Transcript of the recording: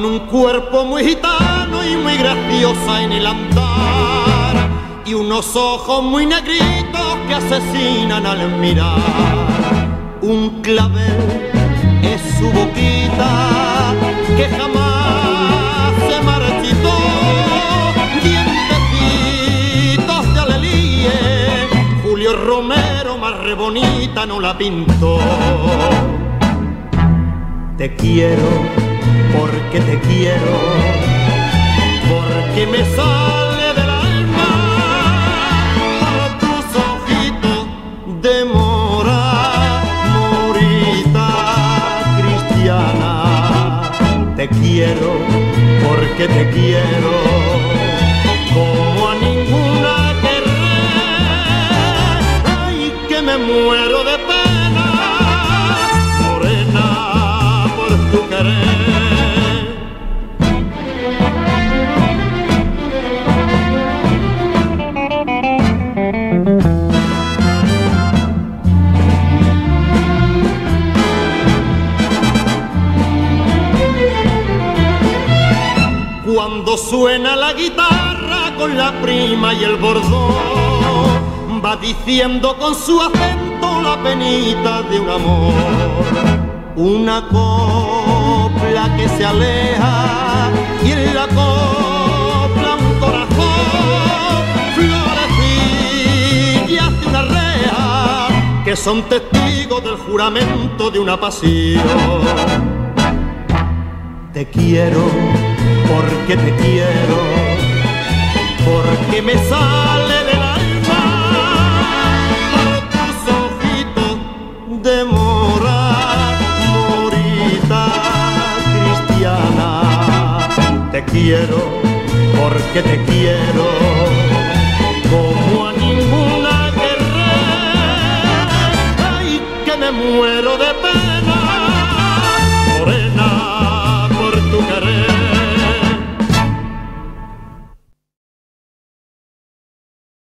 muy gitano y muy graciosa en el andar. Y unos ojos muy negritos que asesinan al mirar. Un clavel es su boquita que jamás se marchitó. Dientecitos de alelíe, Julio Romero más re bonita no la pintó. Te quiero porque te quiero, porque me sale del alma por tus ojitos de mora, morita cristiana. Te quiero porque te quiero, como a ninguna querré. Ay, que me muero tu querer. Cuando suena la guitarra con la prima y el bordón, va diciendo con su acento la penita de un amor. Una copla que se aleja y en la copla un corazón, florecillas de una reja que son testigos del juramento de una pasión. Te quiero porque te quiero, porque me sale Te quiero porque te quiero, como a ninguna querré. Ay, que me muero de pena